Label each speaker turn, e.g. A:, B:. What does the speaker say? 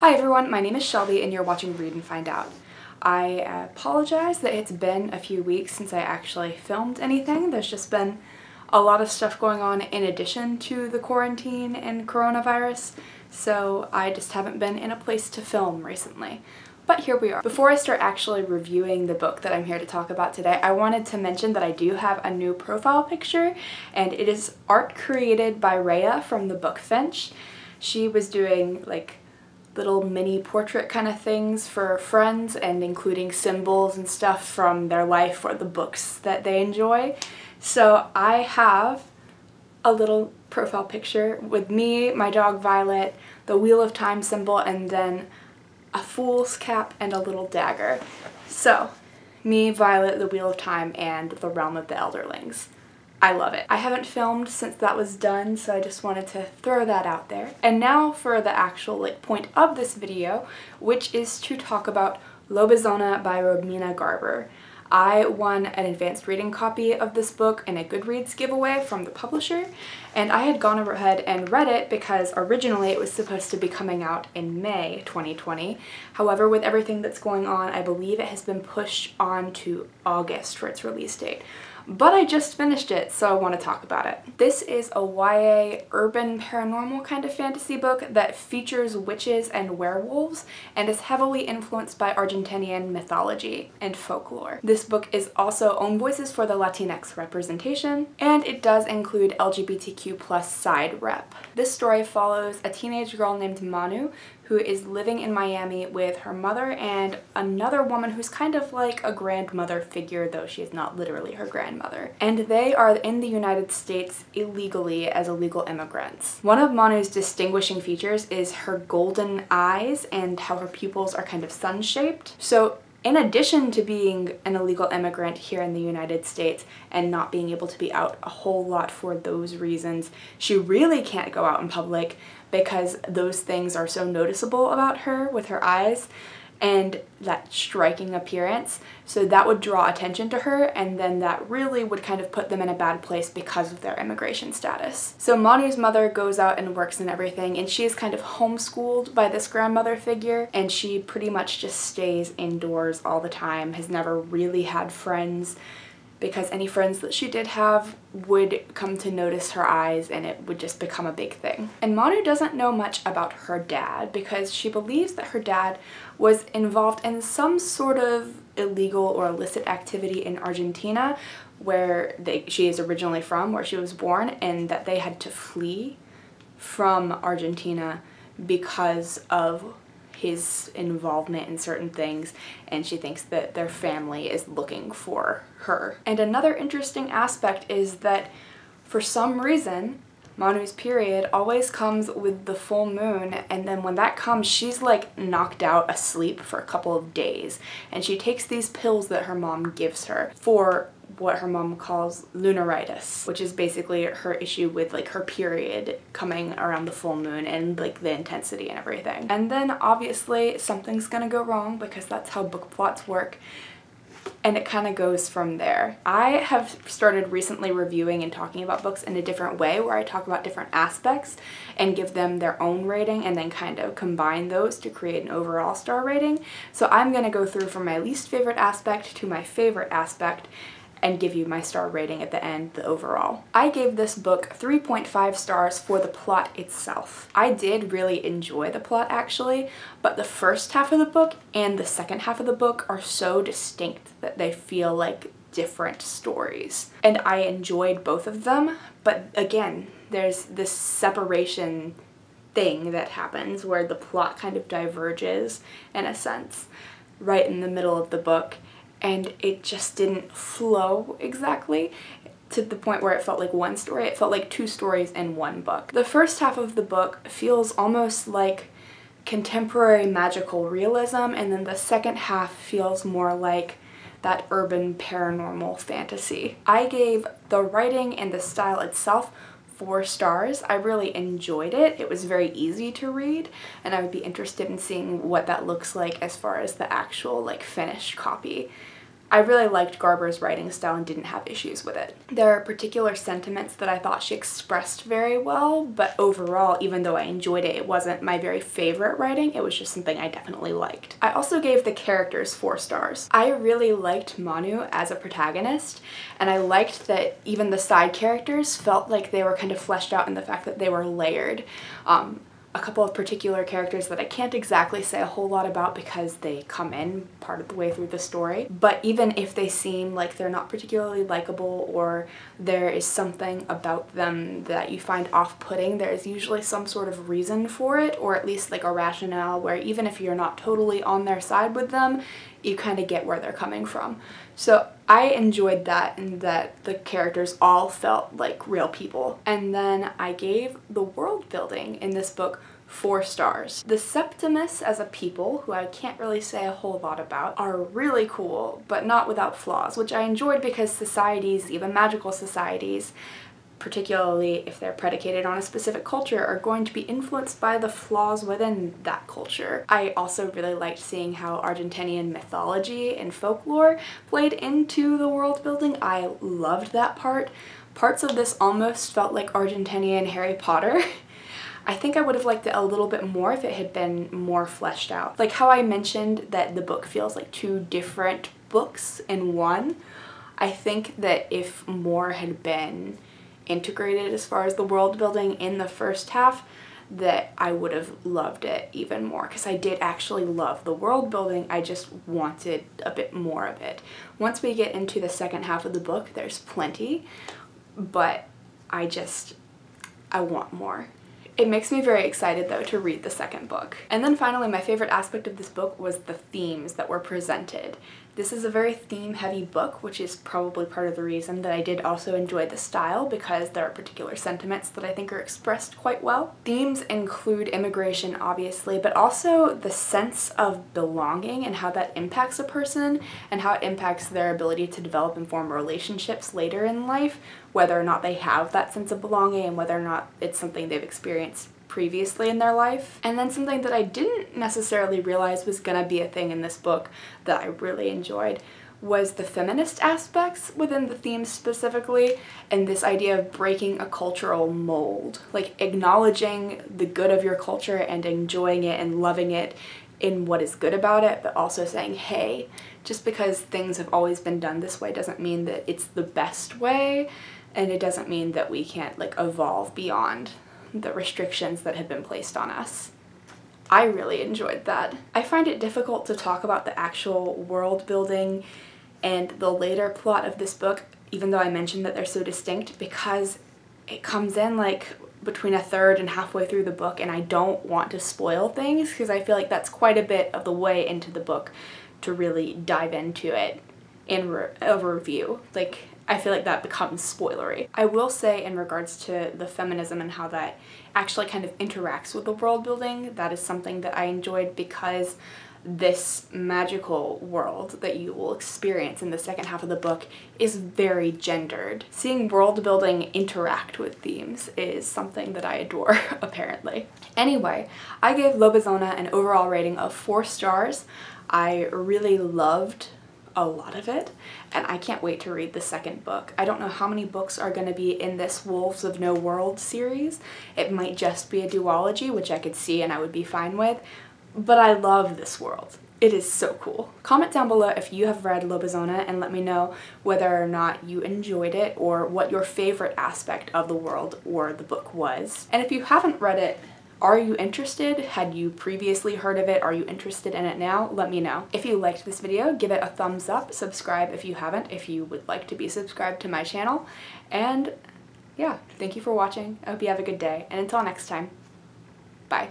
A: Hi everyone, my name is Shelby and you're watching Read and Find Out. I apologize that it's been a few weeks since I actually filmed anything. There's just been a lot of stuff going on in addition to the quarantine and coronavirus, so I just haven't been in a place to film recently. But here we are. Before I start actually reviewing the book that I'm here to talk about today, I wanted to mention that I do have a new profile picture, and it is art created by Reija from the book Finch. She was doing like little mini portrait kind of things for friends and including symbols and stuff from their life or the books that they enjoy. So I have a little profile picture with me, my dog Violet, the Wheel of Time symbol, and then a fool's cap and a little dagger. So, me, Violet, the Wheel of Time, and the Realm of the Elderlings. I love it. I haven't filmed since that was done, so I just wanted to throw that out there. And now for the actual like point of this video, which is to talk about Lobizona by Romina Garber. I won an advanced reading copy of this book in a Goodreads giveaway from the publisher, and I had gone ahead and read it because originally it was supposed to be coming out in May 2020. However, with everything that's going on, I believe it has been pushed on to August for its release date but I just finished it, so I want to talk about it. This is a YA urban paranormal kind of fantasy book that features witches and werewolves and is heavily influenced by Argentinian mythology and folklore. This book is also Own Voices for the Latinx representation, and it does include LGBTQ plus side rep. This story follows a teenage girl named Manu who is living in Miami with her mother and another woman who's kind of like a grandmother figure, though she is not literally her grandmother. And they are in the United States illegally as illegal immigrants. One of Manu's distinguishing features is her golden eyes and how her pupils are kind of sun-shaped. So in addition to being an illegal immigrant here in the United States and not being able to be out a whole lot for those reasons, she really can't go out in public because those things are so noticeable about her with her eyes and that striking appearance. So that would draw attention to her and then that really would kind of put them in a bad place because of their immigration status. So Manu's mother goes out and works and everything and she is kind of homeschooled by this grandmother figure and she pretty much just stays indoors all the time, has never really had friends because any friends that she did have would come to notice her eyes and it would just become a big thing. And Manu doesn't know much about her dad because she believes that her dad was involved in some sort of illegal or illicit activity in Argentina where they, she is originally from, where she was born, and that they had to flee from Argentina because of his involvement in certain things and she thinks that their family is looking for her. And another interesting aspect is that for some reason Manu's period always comes with the full moon and then when that comes she's like knocked out asleep for a couple of days and she takes these pills that her mom gives her for what her mom calls lunaritis, which is basically her issue with like her period coming around the full moon and like the intensity and everything. And then obviously something's gonna go wrong because that's how book plots work and it kind of goes from there. I have started recently reviewing and talking about books in a different way where I talk about different aspects and give them their own rating and then kind of combine those to create an overall star rating. So I'm going to go through from my least favorite aspect to my favorite aspect and give you my star rating at the end, the overall. I gave this book 3.5 stars for the plot itself. I did really enjoy the plot actually, but the first half of the book and the second half of the book are so distinct that they feel like different stories. And I enjoyed both of them, but again, there's this separation thing that happens where the plot kind of diverges in a sense right in the middle of the book and it just didn't flow exactly to the point where it felt like one story. It felt like two stories in one book. The first half of the book feels almost like contemporary magical realism and then the second half feels more like that urban paranormal fantasy. I gave the writing and the style itself four stars. I really enjoyed it. It was very easy to read and I would be interested in seeing what that looks like as far as the actual like finished copy. I really liked Garber's writing style and didn't have issues with it. There are particular sentiments that I thought she expressed very well, but overall, even though I enjoyed it, it wasn't my very favorite writing. It was just something I definitely liked. I also gave the characters four stars. I really liked Manu as a protagonist, and I liked that even the side characters felt like they were kind of fleshed out in the fact that they were layered. Um, a couple of particular characters that I can't exactly say a whole lot about because they come in part of the way through the story. But even if they seem like they're not particularly likable or there is something about them that you find off-putting, there is usually some sort of reason for it or at least like a rationale where even if you're not totally on their side with them, you kind of get where they're coming from. So I enjoyed that in that the characters all felt like real people. And then I gave the world building in this book four stars. The Septimus as a people, who I can't really say a whole lot about, are really cool, but not without flaws, which I enjoyed because societies, even magical societies, particularly if they're predicated on a specific culture, are going to be influenced by the flaws within that culture. I also really liked seeing how Argentinian mythology and folklore played into the world building. I loved that part. Parts of this almost felt like Argentinian Harry Potter. I think I would have liked it a little bit more if it had been more fleshed out. Like how I mentioned that the book feels like two different books in one. I think that if more had been integrated as far as the world building in the first half that I would have loved it even more because I did actually love the world building I just wanted a bit more of it. Once we get into the second half of the book there's plenty but I just I want more. It makes me very excited though to read the second book. And then finally my favorite aspect of this book was the themes that were presented. This is a very theme-heavy book, which is probably part of the reason that I did also enjoy the style because there are particular sentiments that I think are expressed quite well. Themes include immigration, obviously, but also the sense of belonging and how that impacts a person and how it impacts their ability to develop and form relationships later in life, whether or not they have that sense of belonging and whether or not it's something they've experienced previously in their life. And then something that I didn't necessarily realize was gonna be a thing in this book that I really enjoyed was the feminist aspects within the themes specifically and this idea of breaking a cultural mold like acknowledging the good of your culture and enjoying it and loving it in what is good about it but also saying hey just because things have always been done this way doesn't mean that it's the best way and it doesn't mean that we can't like evolve beyond the restrictions that had been placed on us. I really enjoyed that. I find it difficult to talk about the actual world building and the later plot of this book, even though I mentioned that they're so distinct, because it comes in like between a third and halfway through the book and I don't want to spoil things because I feel like that's quite a bit of the way into the book to really dive into it in re a review. Like I feel like that becomes spoilery. I will say in regards to the feminism and how that actually kind of interacts with the world building, that is something that I enjoyed because this magical world that you will experience in the second half of the book is very gendered. Seeing world building interact with themes is something that I adore, apparently. Anyway, I gave Lobizona an overall rating of four stars. I really loved a lot of it and I can't wait to read the second book. I don't know how many books are going to be in this Wolves of No World series. It might just be a duology, which I could see and I would be fine with, but I love this world. It is so cool. Comment down below if you have read Lobizona and let me know whether or not you enjoyed it or what your favorite aspect of the world or the book was. And if you haven't read it, are you interested? Had you previously heard of it? Are you interested in it now? Let me know. If you liked this video, give it a thumbs up, subscribe if you haven't, if you would like to be subscribed to my channel, and yeah, thank you for watching. I hope you have a good day, and until next time, bye.